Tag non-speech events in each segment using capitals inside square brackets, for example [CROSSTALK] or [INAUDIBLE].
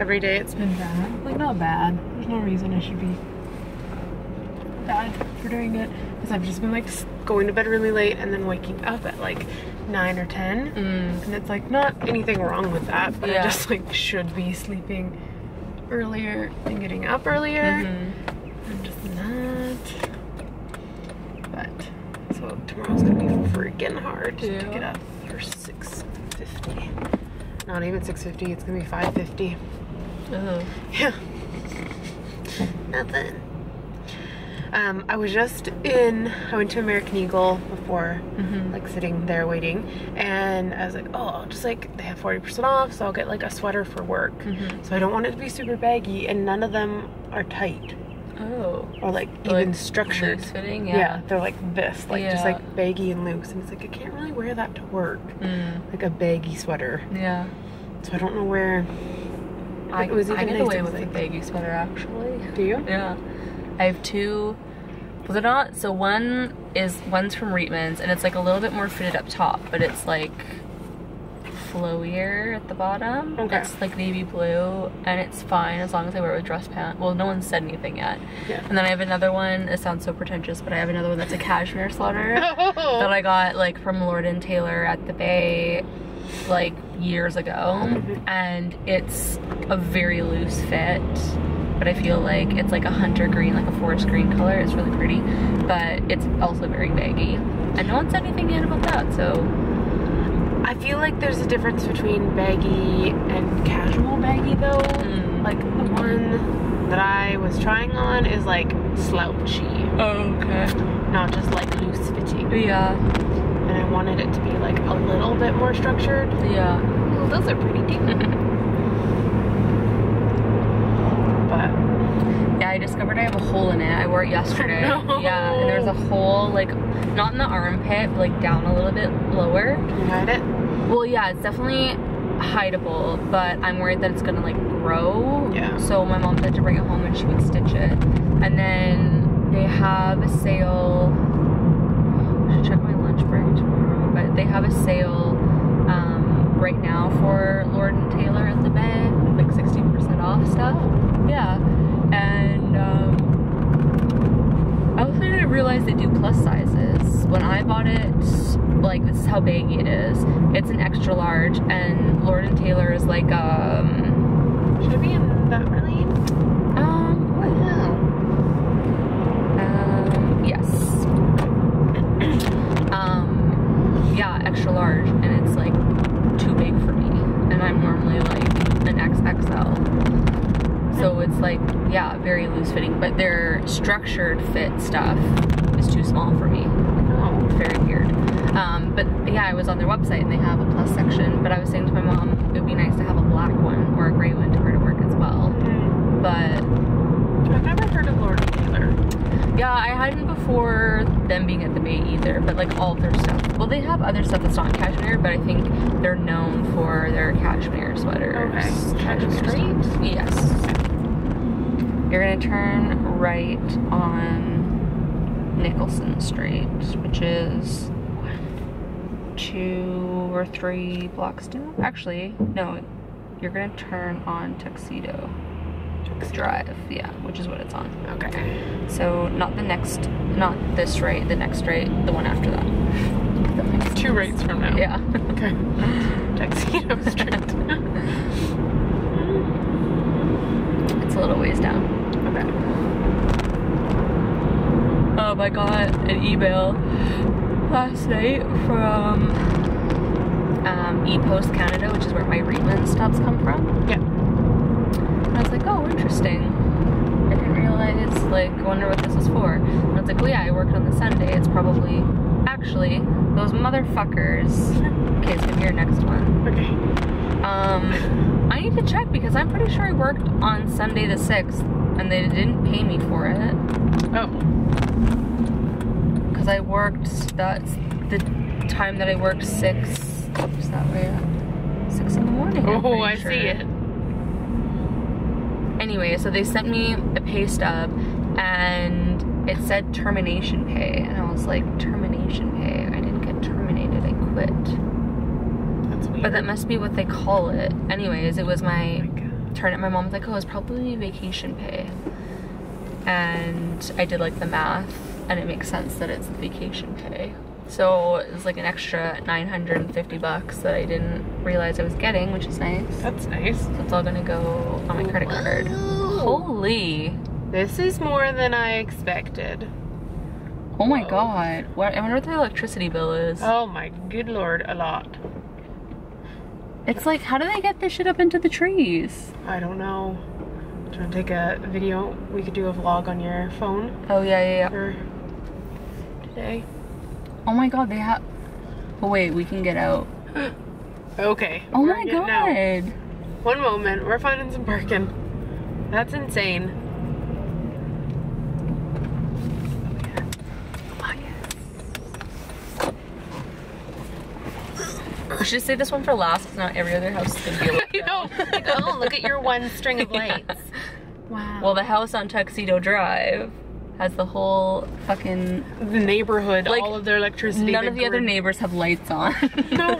every day it's been bad. Like, not bad. There's no reason I should be bad for doing it. Because I've just been like going to bed really late and then waking up at like 9 or 10. Mm. And it's like not anything wrong with that, but yeah. I just like should be sleeping earlier and getting up earlier. Mm -hmm. I'm just not. But so tomorrow's gonna be freaking hard to get up for 6.50. Not even 6.50, it's gonna be 5.50. Uh-huh. Yeah. Nothing. Um, I was just in, I went to American Eagle before, mm-hmm. like sitting there waiting, and I was like, oh, just like, they have 40% off, so I'll get like a sweater for work. Mm-hmm. So I don't want it to be super baggy, and none of them are tight. Oh. Or like even like, structured. Fitting, yeah. yeah. they're like this, like yeah. just like baggy and loose. And it's like, I can't really wear that to work. Mm. Like a baggy sweater. Yeah. So I don't know where I, it was I even get nice away to with a think. baggy sweater actually. Do you? Yeah. I have two. Well, they're not. So one is one's from Reitman's, and it's like a little bit more fitted up top, but it's like flowier at the bottom. Okay. It's like navy blue, and it's fine as long as I wear it with dress pants. Well, no one said anything yet. Yeah. And then I have another one. It sounds so pretentious, but I have another one that's a cashmere sweater [LAUGHS] oh. that Oh. I got like from Lord and Taylor at the Bay like years ago mm-hmm. and it's a very loose fit but I feel like it's like a hunter green like a forest green color it's really pretty but it's also very baggy and no one said anything yet about that so I feel like there's a difference between baggy and casual baggy though. Mm. Like the one that I was trying on is like slouchy, Oh, okay not just like loose fitting. yeah And I wanted it to be like a little bit more structured. yeah Well, those are pretty deep. [LAUGHS] but yeah I discovered I have a hole in it I wore it yesterday [LAUGHS] No. yeah and there's a hole like not in the armpit but like down a little bit lower can you hide it? Well, yeah, it's definitely hideable, but I'm worried that it's gonna like grow. Yeah. So my mom said to bring it home and she would stitch it. And then they have a sale. I should check my lunch break tomorrow, but they have a sale um, right now for Lord and Taylor at the Bay, like 60% off stuff. Yeah. And um, I also didn't realize they do plus sizes. When I bought it, like this is how big it is. It's an extra large, and Lord and Taylor is like um Should it be in that really? um Wow. um yes [CLEARS THROAT] um yeah extra large, and it's like too big for me, and I'm normally like an XXL. So it's like yeah very loose fitting, but their structured fit stuff is too small for me. Oh. very weird. Um, but yeah, I was on their website and they have a plus section. But I was saying to my mom, it would be nice to have a black one or a gray one to wear to work as well. Mm. But I've never heard of Lord Taylor. yeah, I hadn't before them being at the Bay either. But like all their stuff. Well, they have other stuff that's not cashmere, but I think they're known for their cashmere sweaters. Okay. Cashmere Straight? Yes. You're gonna turn right on Nicholson Street, which is one, two or three blocks down. Actually, no, you're gonna turn on Tuxedo Drive, yeah, which is what it's on. Okay. So not the next, not this right, the next right, the one after that. That Two rates from now. Yeah. Okay. [LAUGHS] Tuxedo Street. [LAUGHS] it's a little ways down. Okay. Um, I got an email last night from um, ePost Canada, which is where my Reitman's stops come from. Yeah. And I was like, oh, interesting. I didn't realize, like, I wonder what this is for. And I was like, well, yeah, I worked on the Sunday. It's probably, actually, those motherfuckers. [LAUGHS] Okay, it's gonna be your next one. Okay. Um, I need to check because I'm pretty sure I worked on Sunday the 6th and they didn't pay me for it. Oh. Because I worked, that's the time that I worked 6, oops, that way, 6 in the morning. Oh, I sure. see it. Anyway, so they sent me a pay stub and it said termination pay. And I was like, termination pay? I didn't get terminated, I quit. But that must be what they call it. Anyways, it was Oh my my turn at My mom's like, oh, it's probably vacation pay. And I did like the math, and it makes sense that it's vacation pay. So it's like an extra 950 bucks that I didn't realize I was getting, which is nice. That's nice. So it's all gonna go on my credit card. Holy. This is more than I expected. Oh my Whoa. god. What I wonder what the electricity bill is. Oh my good lord, a lot. It's like how do they get this shit up into the trees? I don't know. Do you want to take a video? We could do a vlog on your phone Oh yeah, yeah, yeah. for today. Oh my god, they have Oh wait, we can get out. [GASPS] Okay. Oh my getting out. god. One moment, we're finding some parking. That's insane. Oh, We should say this one for last because not every other house is gonna be like You [LAUGHS] know, like, oh, look at your one string of [LAUGHS] lights. Wow. Well, the house on Tuxedo Drive has the whole fucking. the neighborhood, Like, all of their electricity. None of the other neighbors have lights on. [LAUGHS] No,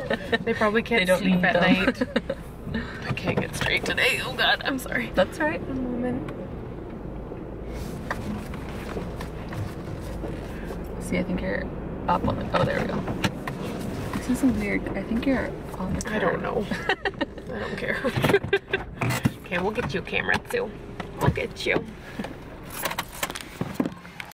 they probably can't They don't sleep need at night. I can't get straight today. Oh god, I'm sorry. That's right. One moment. See, I think you're up on the. Oh, there we go. This is weird. I think you're on the. I don't know. [LAUGHS] I don't care. [LAUGHS] okay, we'll get you a camera too. We'll get you.